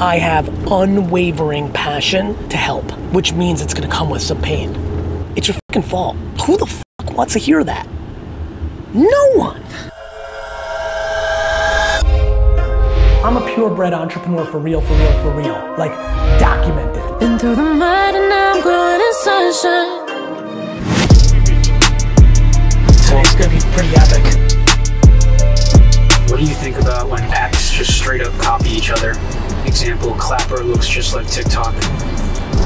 I have unwavering passion to help, which means it's gonna come with some pain. It's your fucking fault. Who the fuck wants to hear that? No one. I'm a purebred entrepreneur for real, for real, for real. Like, documented. Been through the mud and now I'm growing in sunshine. So gonna be pretty epic. What do you think about when apps just straight up copy each other? Example, Clapper looks just like TikTok.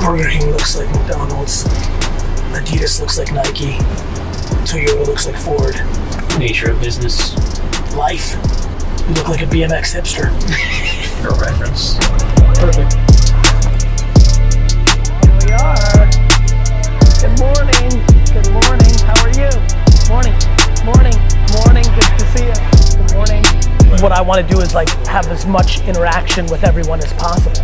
Burger King looks like McDonald's. Adidas looks like Nike. Toyota looks like Ford. Nature of business. Life. You look like a BMX hipster. For reference. Perfect. Want to do is like have as much interaction with everyone as possible.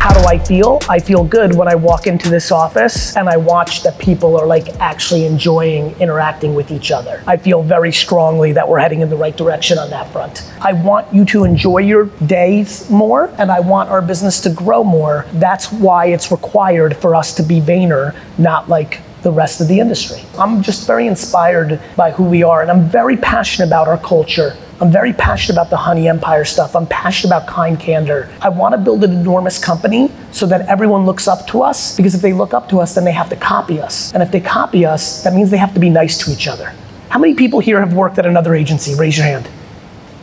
How do I feel? I feel good when I walk into this office and I watch that people are like actually enjoying interacting with each other. I feel very strongly that we're heading in the right direction on that front. I want you to enjoy your days more and I want our business to grow more. That's why it's required for us to be Vayner, not like the rest of the industry. I'm just very inspired by who we are and I'm very passionate about our culture. I'm very passionate about the Honey Empire stuff. I'm passionate about kind candor. I want to build an enormous company so that everyone looks up to us because if they look up to us, then they have to copy us. And if they copy us, that means they have to be nice to each other. How many people here have worked at another agency? Raise your hand.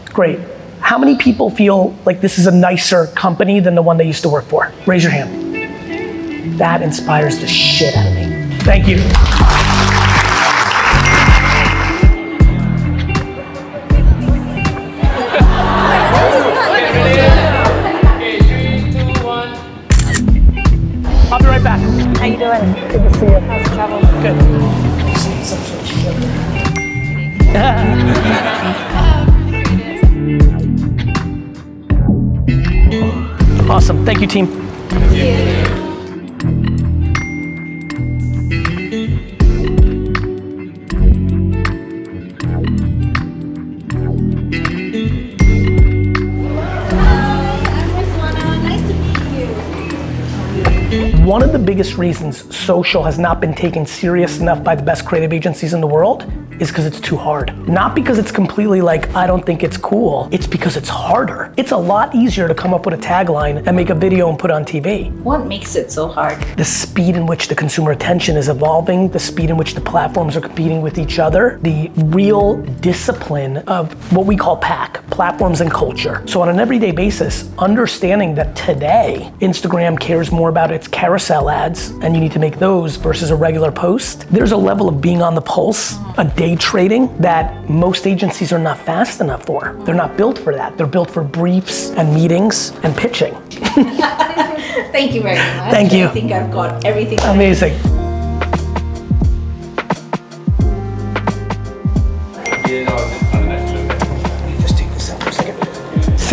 Great. How many people feel like this is a nicer company than the one they used to work for? Raise your hand. That inspires the shit out of me. Thank you. I'll be right back. How you doing? Good to see you. How's travel? Good. Awesome. Thank you, team. Nice One of the biggest reasons social has not been taken serious enough by the best creative agencies in the world is because it's too hard. Not because it's completely like, I don't think it's cool. It's because it's harder. It's a lot easier to come up with a tagline and make a video and put on TV. What makes it so hard? the speed in which the consumer attention is evolving, the speed in which the platforms are competing with each other, the real discipline of what we call PAC, platforms and culture. So on an everyday basis, understanding that today Instagram cares more about its carousel ads and you need to make those versus a regular post. There's a level of being on the pulse, a day trading that most agencies are not fast enough for. They're not built for that. They're built for briefs and meetings and pitching. Thank you very much. Thank you. I think I've got everything. Amazing.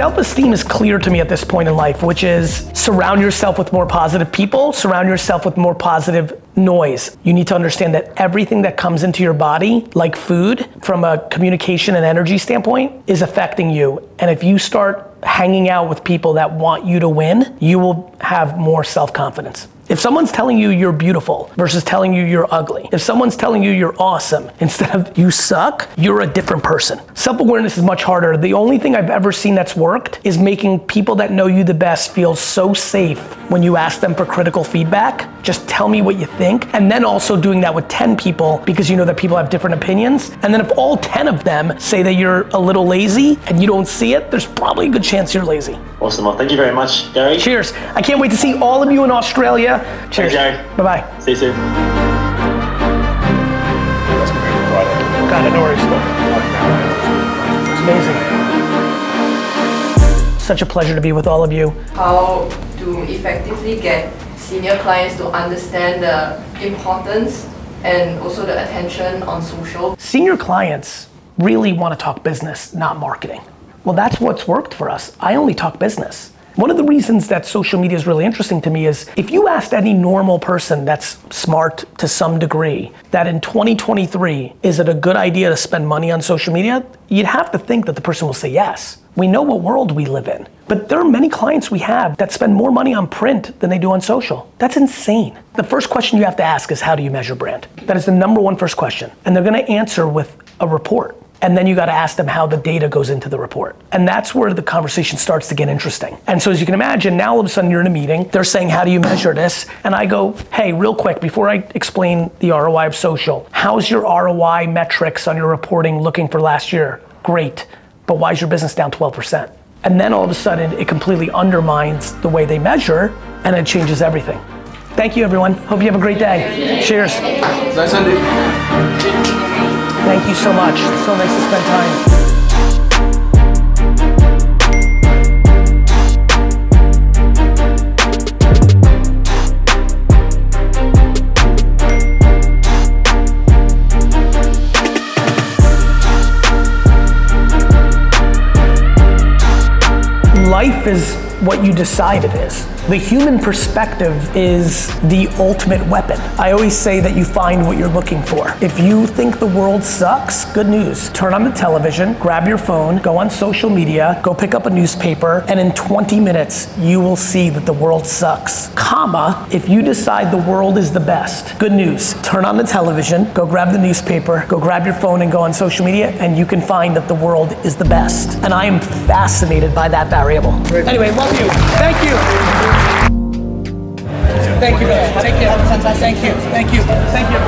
Self-esteem is clear to me at this point in life, which is surround yourself with more positive people, surround yourself with more positive noise. You need to understand that everything that comes into your body, like food, from a communication and energy standpoint, is affecting you. And if you start hanging out with people that want you to win, you will have more self-confidence. If someone's telling you you're beautiful versus telling you you're ugly, if someone's telling you you're awesome instead of you suck, you're a different person. Self awareness is much harder. The only thing I've ever seen that's worked is making people that know you the best feel so safe when you ask them for critical feedback. Just tell me what you think. And then also doing that with 10 people because you know that people have different opinions. And then if all 10 of them say that you're a little lazy and you don't see it, there's probably a good chance you're lazy. Awesome. Well, thank you very much, Gary. Cheers. I can't wait to see all of you in Australia. Cheers. Gary. Bye bye. See you soon. Got it, no worries. It's amazing. Such a pleasure to be with all of you. how to effectively get senior clients to understand the importance and also the attention on social. Senior clients really want to talk business, not marketing. Well, that's what's worked for us. I only talk business. One of the reasons that social media is really interesting to me is if you asked any normal person that's smart to some degree that in 2023, is it a good idea to spend money on social media? You'd have to think that the person will say yes. We know what world we live in. But there are many clients we have that spend more money on print than they do on social. That's insane. The first question you have to ask is how do you measure brand? That is the number one first question. And they're gonna answer with a report. And then you gotta ask them how the data goes into the report. And that's where the conversation starts to get interesting. And so as you can imagine, now all of a sudden you're in a meeting, they're saying, how do you measure this? And I go, hey, real quick, before I explain the ROI of social, how's your ROI metrics on your reporting looking for last year? Great, but why is your business down 12%? And then all of a sudden it completely undermines the way they measure and it changes everything. Thank you everyone. Hope you have a great day. Cheers. Nice Andy. Thank you so much. So nice to spend time. Life is what you decide it is. The human perspective is the ultimate weapon. I always say that you find what you're looking for. If you think the world sucks, good news. Turn on the television, grab your phone, go on social media, go pick up a newspaper, and in 20 minutes, you will see that the world sucks. Comma, if you decide the world is the best, good news. Turn on the television, go grab the newspaper, go grab your phone and go on social media, and you can find that the world is the best. And I am fascinated by that variable. Anyway, love you. Thank you. Thank you, brother. Take care. Thank you. Thank you. Thank you.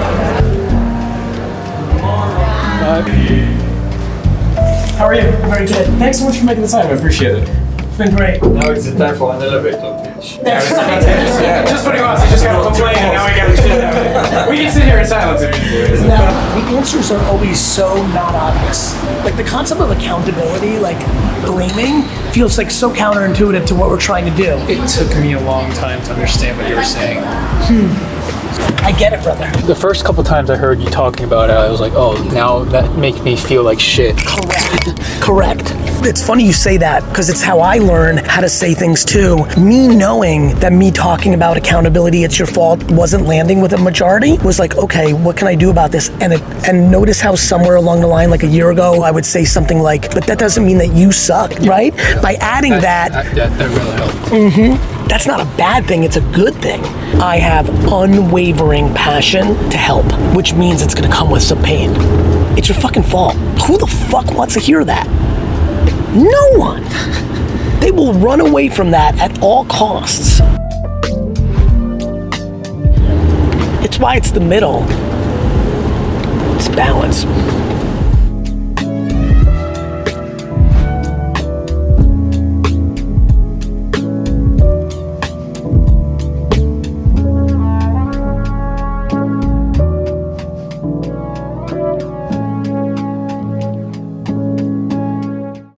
How are you? Very good. Thanks so much for making the time. I appreciate it. It's been great. Now it's the time for an elevator pitch. That's right. Yeah, just what he wants. He just got to complain, and now we got to shit We can sit here in silence if you need to. Now, the answers are always so not obvious. Like the concept of accountability, like blaming, feels like so counterintuitive to what we're trying to do. It took me a long time to understand what you were saying. Hmm. I get it, brother. The first couple times I heard you talking about it, I was like, oh, now that makes me feel like shit. Correct. Correct. It's funny you say that because it's how I learn how to say things too. Me knowing that me talking about accountability, it's your fault, wasn't landing with a majority was like, okay, what can I do about this? And it, and notice how somewhere along the line, like a year ago, I would say something like, but that doesn't mean that you suck, right? By adding that, That, that, that really helped. Mm-hmm. That's not a bad thing, it's a good thing. I have unwavering passion to help, which means it's gonna come with some pain. It's your fucking fault. Who the fuck wants to hear that? No one. They will run away from that at all costs. It's why it's the middle. It's balance.